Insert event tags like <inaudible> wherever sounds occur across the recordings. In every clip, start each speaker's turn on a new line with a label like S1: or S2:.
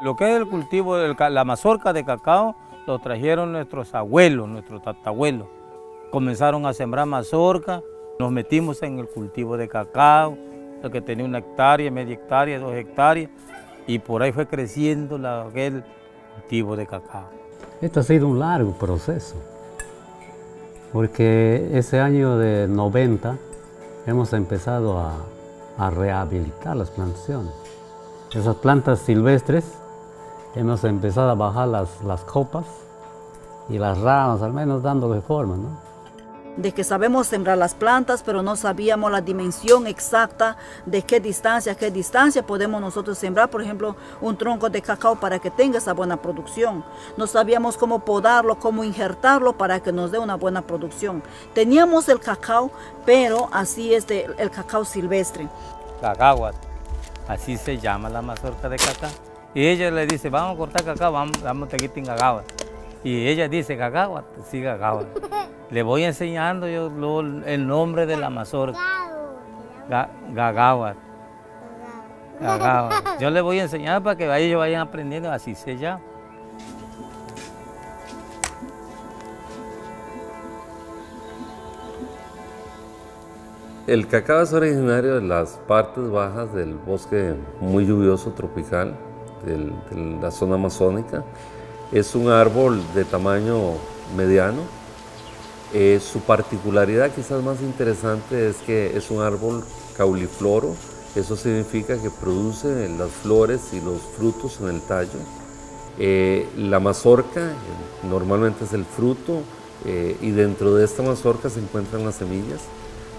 S1: Lo que es el cultivo, de la mazorca de cacao, lo trajeron nuestros abuelos, nuestros tatabuelos. Comenzaron a sembrar mazorca, nos metimos en el cultivo de cacao, lo que tenía una hectárea, media hectárea, dos hectáreas, y por ahí fue creciendo la, el cultivo de cacao.
S2: Esto ha sido un largo proceso, porque ese año de 90 hemos empezado a rehabilitar las plantaciones. Esas plantas silvestres hemos empezado a bajar las, las copas y las ramas, al menos dándole forma. ¿no?
S3: de que sabemos sembrar las plantas, pero no sabíamos la dimensión exacta de qué distancia, qué distancia podemos nosotros sembrar, por ejemplo, un tronco de cacao para que tenga esa buena producción. No sabíamos cómo podarlo, cómo injertarlo para que nos dé una buena producción. Teníamos el cacao, pero así es de, el cacao silvestre.
S1: Cacao, así se llama la mazorca de cacao. Y ella le dice, vamos a cortar cacao, vamos, vamos a quitar cacao. Y ella dice, cacao, sí, cacao. <laughs> Le voy enseñando yo el nombre de la mazorca. Gagawa. Gagawa. Yo le voy a enseñar para que ellos vayan aprendiendo, así se llama.
S4: El cacao es originario de las partes bajas del bosque muy lluvioso tropical de la zona amazónica. Es un árbol de tamaño mediano, eh, su particularidad quizás más interesante es que es un árbol caulifloro, eso significa que produce las flores y los frutos en el tallo. Eh, la mazorca eh, normalmente es el fruto y dentro de esta mazorca se encuentran las semillas.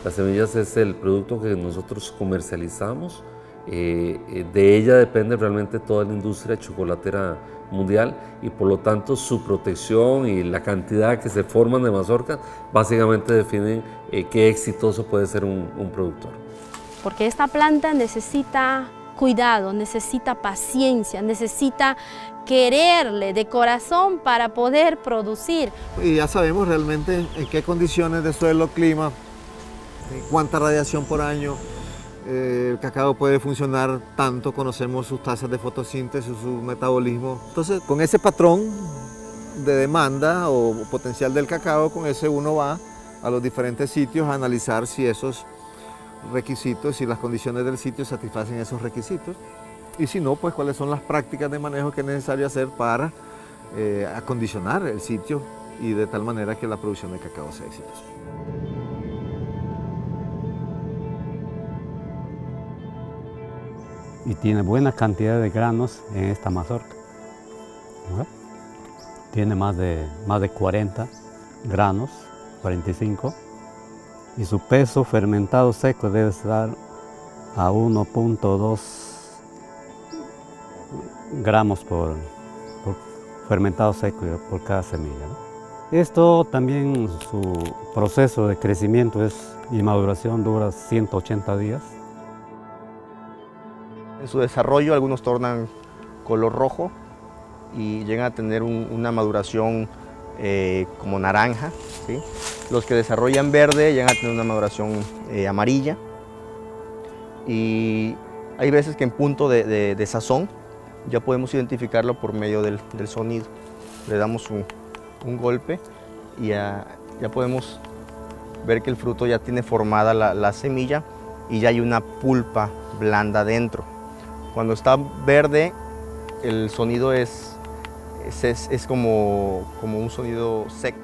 S4: Las semillas es el producto que nosotros comercializamos. De ella depende realmente toda la industria chocolatera mundial y por lo tanto su protección y la cantidad que se forman de mazorca básicamente definen eh, qué exitoso puede ser un, un productor.
S5: Porque esta planta necesita cuidado, necesita paciencia, necesita quererle de corazón para poder producir.
S6: Y ya sabemos realmente en qué condiciones de suelo, clima, cuánta radiación por año, eh, el cacao puede funcionar tanto, conocemos sus tasas de fotosíntesis, su metabolismo. Entonces, con ese patrón de demanda o potencial del cacao, con ese uno va a los diferentes sitios a analizar si esos requisitos, si las condiciones del sitio satisfacen esos requisitos. Y si no, pues cuáles son las prácticas de manejo que es necesario hacer para eh, acondicionar el sitio y de tal manera que la producción de cacao sea exitosa.
S2: Y tiene buena cantidad de granos en esta mazorca. Tiene más de, más de 40 granos, 45, y su peso fermentado seco debe estar a 1.2 gramos por, fermentado seco por cada semilla. Esto también, su proceso de crecimiento es, y maduración dura 180 días.
S7: En su desarrollo algunos tornan color rojo y llegan a tener una maduración eh, como naranja. Los que desarrollan verde llegan a tener una maduración eh, amarilla. Y hay veces que en punto de, sazón ya podemos identificarlo por medio del, sonido. Le damos un, golpe y ya, podemos ver que el fruto ya tiene formada la, la semilla y ya hay una pulpa blanda dentro. Cuando está verde, el sonido es, es, como, como un sonido seco.